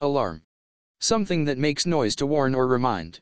Alarm. Something that makes noise to warn or remind.